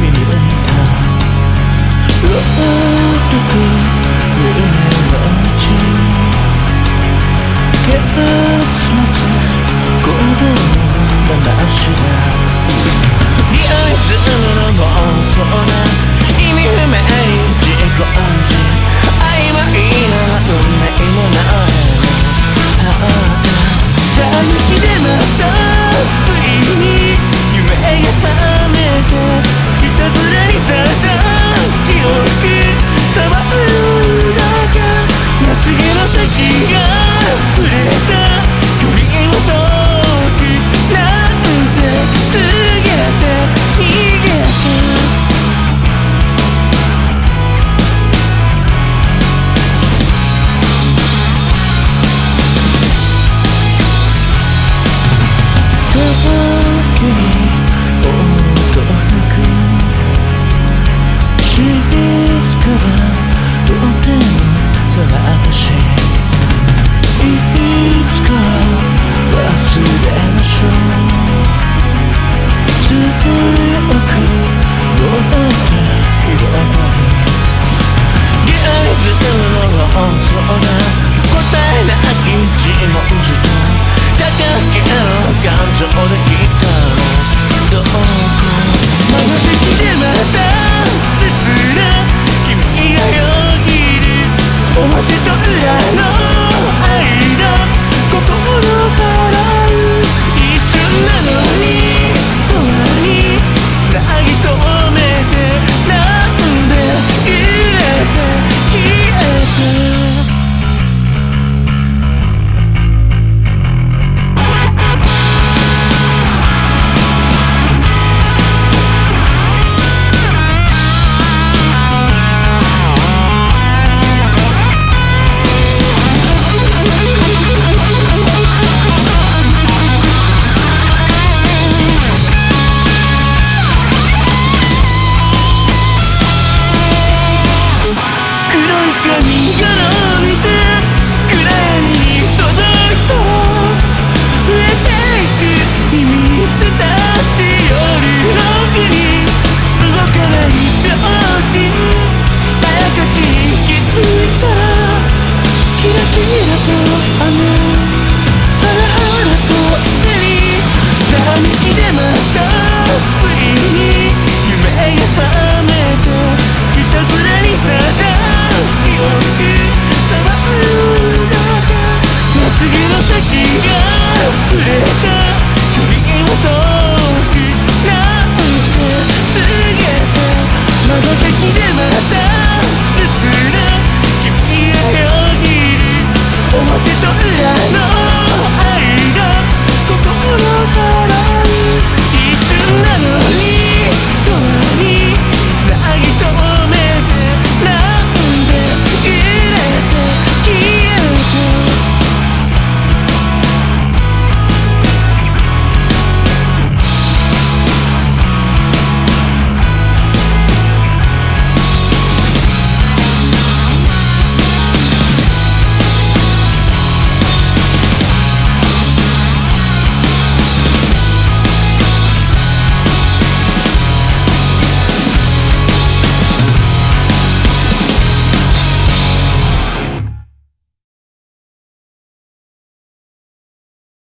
Mini wanita